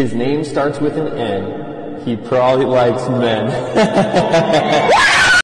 his name starts with an N, he probably likes men.